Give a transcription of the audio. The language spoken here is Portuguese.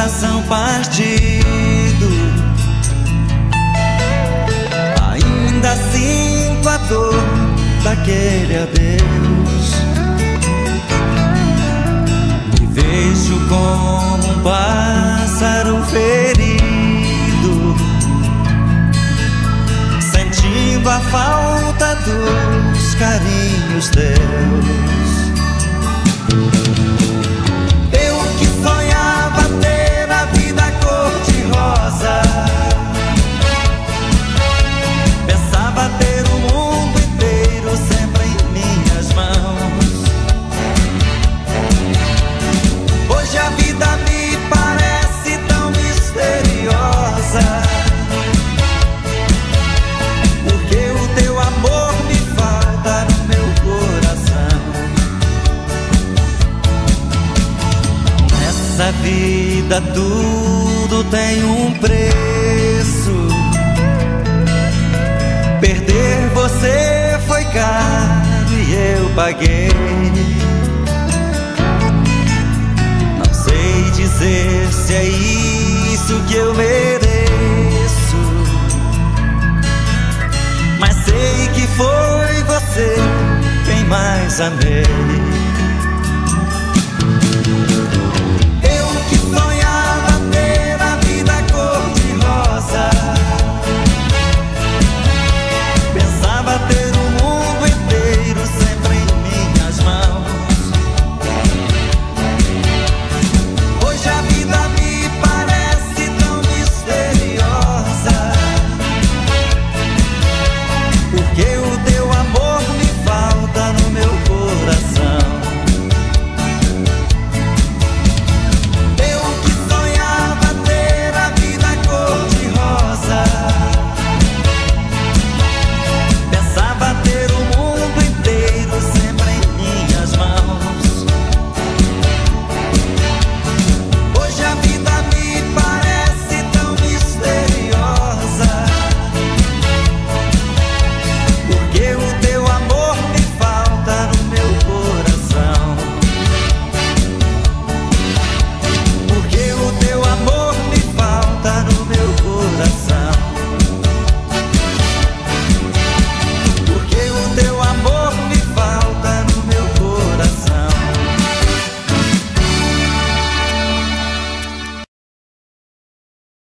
coração partido. Ainda sinto a dor daquele adeus. Me vejo como um pássaro ferido, sentindo a falta dos carinhos teus. Vida tudo tem um preço. Perder você foi caro e eu paguei. Não sei dizer se é isso que eu mereço, mas sei que foi você quem mais amei.